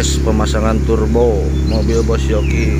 pemasangan turbo mobil bos Yoki.